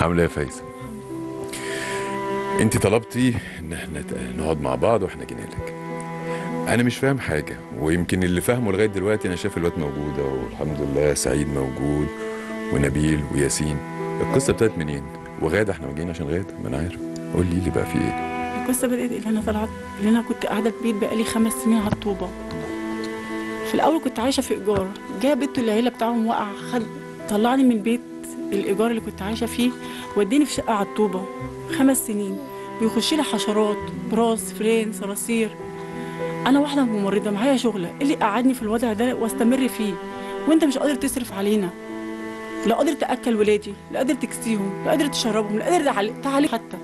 عامله إيه يا فايزة؟ انت طلبتي ان إحنا نقعد مع بعض وإحنا جينا لك. أنا مش فاهم حاجة ويمكن اللي فاهمه لغاية دلوقتي أنا شايف الواد موجوده والحمد لله سعيد موجود ونبيل وياسين. القصة ابتدت منين؟ وغادة إحنا جايين عشان غادة ما أنا عارف. قول لي بقى في إيه؟ القصة بدأت اللي أنا طلعت اللي أنا كنت قاعدة في بيت بقالي خمس سنين على الطوبة. في الأول كنت عايشة في إيجار جه بيت العيلة بتاعهم وقع خد طلعني من بيت الإيجار اللي كنت عايشة فيه وديني في شقة على الطوبه خمس سنين. بيخش لي حشرات براس فرين صراصير. أنا واحدة ممرضة معايا شغله إيه اللي قعدني في الوضع ده واستمر فيه؟ وأنت مش قادر تصرف علينا. لا قادر تأكل ولادي لا قادر تكسيهم لا قادر تشربهم لا قادر تعال- تعالي حتى.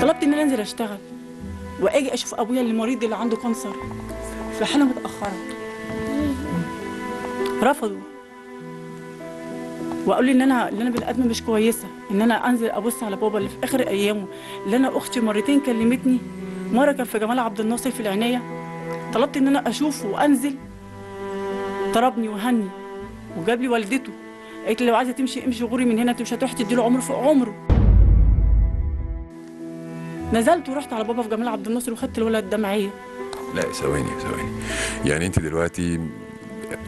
طلبت إن أنا أنزل أشتغل وآجي أشوف أبويا اللي مريض اللي عنده كانسر. في حاله متأخرة. رفضوا. وقالوا لي إن أنا إن أنا بني مش كويسة. إن أنا أنزل أبص على بابا اللي في آخر أيامه. اللي أنا أختي مرتين كلمتني. مرة كان في جمال عبد الناصر في العناية. طلبت إن أنا أشوفه وأنزل. ضربني وهني. وجاب لي والدته. قالت لي لو عايزة تمشي امشي غوري من هنا أنت مش هتروحي تديله عمر فوق عمره. نزلت ورحت على بابا في جمال عبد الناصر وخدت الولد ده معايا. لا ثواني ثواني. يعني أنت دلوقتي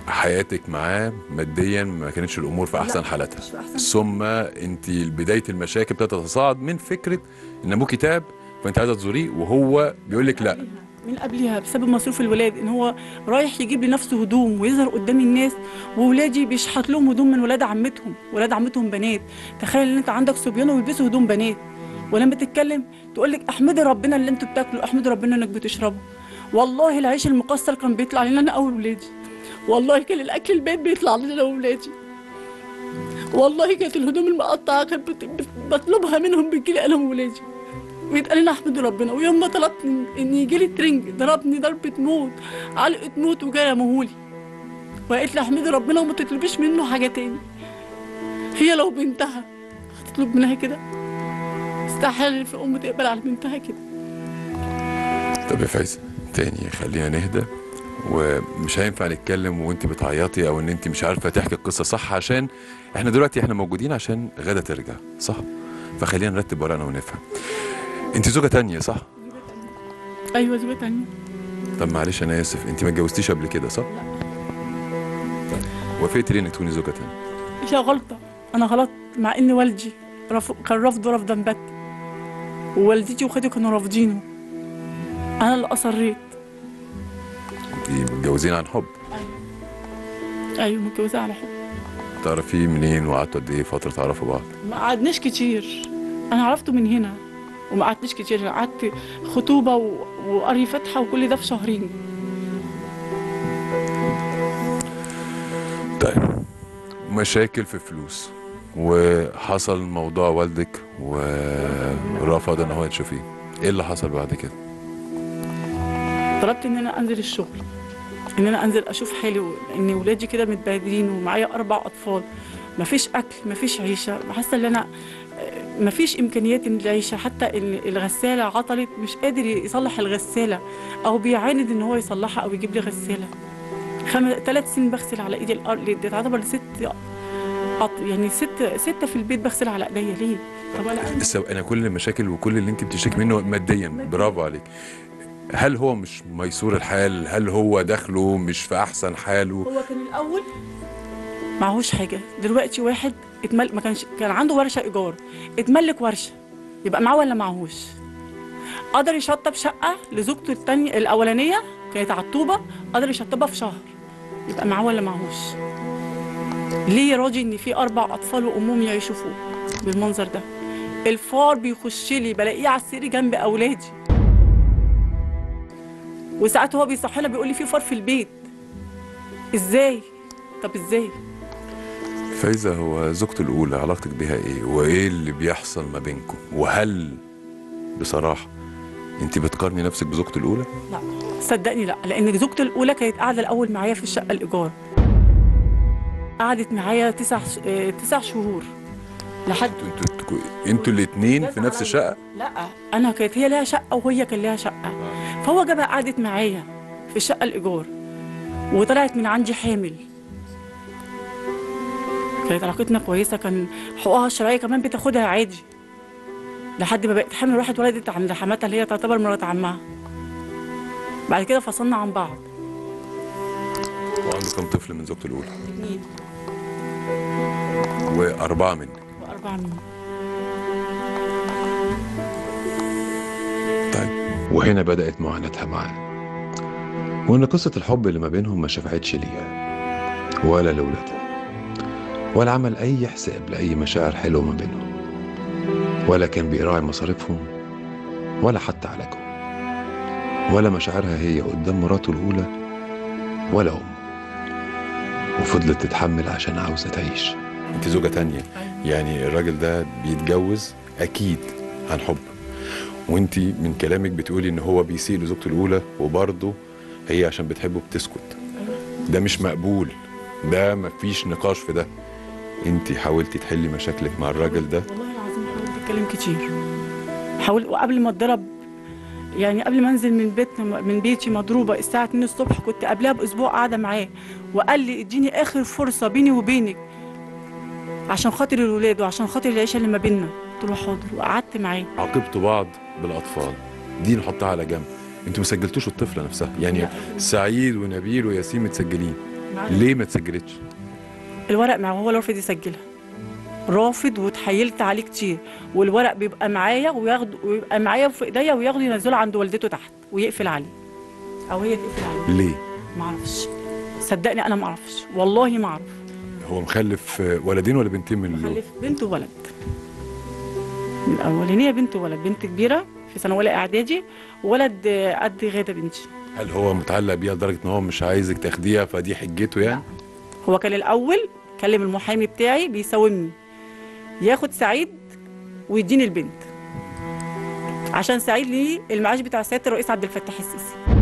حياتك معاه ماديا ما كانتش الأمور في أحسن لا، حالاتها. ثم أنت بداية المشاكل ابتدت تتصاعد من فكرة إن ابوكي تعب فأنت عايزة تزوريه وهو بيقول لك لا. من قبلها بسبب مصروف الولاد إن هو رايح يجيب لنفسه هدوم ويظهر قدام الناس وولادي بيشحت لهم هدوم من ولاد عمتهم ولاد عمتهم بنات. تخيل إن أنت عندك صبيان وبيلبسوا هدوم بنات. ولما تتكلم تقول لك احمدي ربنا اللي أنتوا بتاكلوا احمدي ربنا إنك بتشربوا. والله العيش المكسر كان بيطلع لنا أنا أول ولادي. والله كان الأكل البيت بيطلع لنا أنا وولادي. والله كانت الهدوم المقطعة كانت بطلبها منهم بتجيلي أنا وولادي. ويتقال لنا احمد ربنا. ويوم ما طلبت إن يجي لي ترنج ضربني ضربة موت علقة موت وجاية مهولي. وقالت لي احمدي ربنا وما تطلبيش منه حاجة تاني. هي لو بنتها هتطلب منها كده؟ استحالة في ام تقبل على بنتها كده. طب يا فايزة تاني خلينا نهدى. ومش هينفع نتكلم وانت بتعيطي أو ان انت مش عارفة تحكي القصة صح عشان إحنا دلوقتي إحنا موجودين عشان غدا ترجع صح؟ فخلينا نرتب ورقنا ونفهم. انت زوجة تانية صح؟ أيوه زوجة تانية. طب معلش أنا آسف. انت ما اتجوزتيش قبل كده صح؟ طيب وافقتي ليه إنك تكوني زوجة تانية؟ مش غلطة. أنا غلطت مع إن والدي رف... كان رافضه رفضا بات ووالدتي واخواتي كانوا رافضينه. أنا اللي أصريت. متجوزين عن حب. أيوه. متجوزه على حب. تعرفي منين وقعدتوا قد إيه فترة تعرفوا بعض؟ ما قعدناش كتير. أنا عرفته من هنا وما قعدتش كتير. قعدت خطوبة و... وقري فاتحة وكل ده في شهرين. طيب مشاكل في فلوس وحصل موضوع والدك ورفض إن هو تشوفيه إيه اللي حصل بعد كده؟ طلبت إن أنا أنزل الشغل. إن أنا أنزل أشوف حالي إن ولادي كده متبهدلين ومعايا أربع أطفال مفيش أكل مفيش عيشة حاسه إن أنا آه، مفيش إمكانيات إن العيشة حتى الغسالة عطلت مش قادر يصلح الغسالة أو بيعاند إن هو يصلحها أو يجيب لي غسالة خم... ثلاث سنين بغسل على إيدي الأرض تعتبر ست. يعني ست ستة في البيت بغسل على إيديا ليه؟ طب أنا. أنا كل المشاكل وكل اللي أنت بتشتكي منه ماديا برافو عليك هل هو مش ميسور الحال؟ هل هو دخله مش في أحسن حاله؟ هو كان الأول معهوش حاجة. دلوقتي واحد اتمل ما كانش كان عنده ورشة إيجار. اتملك ورشة. يبقى معاه ولا معهوش؟ قدر يشطب شقة لزوجته التانية الأولانية كانت على الطوبه قدر يشطبها في شهر. يبقى معاه ولا معهوش؟ ليه راضي إن في أربع أطفال وأمهم يعيشوا فوق بالمنظر ده؟ الفار بيخش لي بلاقيه على السرير جنب أولادي. وساعات هو بيصحينا بيقول لي في فار في البيت إزاي طب إزاي فايزة هو زوجته الأولى علاقتك بيها إيه؟ وإيه اللي بيحصل ما بينكم؟ وهل بصراحة أنت بتقارني نفسك بزوجته الأولى؟ لا صدقني لا لأن زوجته الأولى كانت قاعدة الأول معايا في الشقه الإيجار قعدت معايا تسع ش- آه، تسع شهور لحد أنتوا أنتوا الاثنين في نفس الشقة؟ لا أنا كانت هي لها شقة وهي كان لها شقة فهو جابها قعدت معايا في الشقه الإيجار وطلعت من عندي حامل. كانت علاقتنا كويسة كان حقوقها الشرعية كمان بتاخدها عادي. لحد ما بقت حامل راحت ولدت عند حماتها اللي هي تعتبر مرات عمها. بعد كده فصلنا عن بعض. وعنده كم طفل من زوجته الأولى؟ اتنين. وأربعة منك وأربعة منهم وهنا بدأت معاناتها معاه وإن قصة الحب اللي ما بينهم ما شفعتش ليها ولا لاولادها ولا عمل أي حساب لأي مشاعر حلوة ما بينهم ولا كان بيراعي مصاريفهم ولا حتى علاجهم ولا مشاعرها هي قدام مراته الأولى ولا امه وفضلت تتحمل عشان عاوزة تعيش. انت زوجة تانية. يعني الراجل ده بيتجوز أكيد عن حب. وانت من كلامك بتقولي إن هو بيسيء لزوجته الأولى وبرضه هي عشان بتحبه بتسكت. ده مش مقبول. ده مفيش نقاش في ده. انت حاولتي تحلي مشاكلك مع الراجل ده؟ والله العظيم حاولت أتكلم كتير. حاول وقبل ما أتضرب يعني قبل ما أنزل من بيت من بيتي مضروبة الساعة 2 الصبح كنت قبلها بأسبوع قاعدة معاه. وقال لي اديني آخر فرصة بيني وبينك عشان خاطر الولاد وعشان خاطر العيشة اللي ما بيننا. قلت له حاضر. وقعدت معاه. عاقبتوا بعض؟ بالأطفال. دي نحطها على جنب. أنتوا ما سجلتوش الطفلة نفسها. يعني. سعيد ونبيل وياسين متسجلين. ليه ما اتسجلتش الورق معاه هو رافض يسجلها. رافض واتحايلت عليه كتير. والورق بيبقى معايا وياخد ويبقى معايا في إيديا وياخده ينزله عند والدته تحت ويقفل عليه. أو هي تقفل عليه. ليه؟ ما أعرفش. صدقني أنا ما أعرفش. والله ما أعرف. هو مخلف ولدين ولا بنتين من اللي خلف بنت وولد. الاولانيه بنت وولد بنت كبيرة في سنة أولى إعدادي وولد قد غاده بنتي. هل هو متعلق بيها لدرجة إن هو مش عايزك تاخديها فدي حجته يعني؟ هو كان الأول كلم المحامي بتاعي بيساومني ياخد سعيد ويديني البنت عشان سعيد ليه المعاش بتاع سياده الرئيس عبد الفتاح السيسي.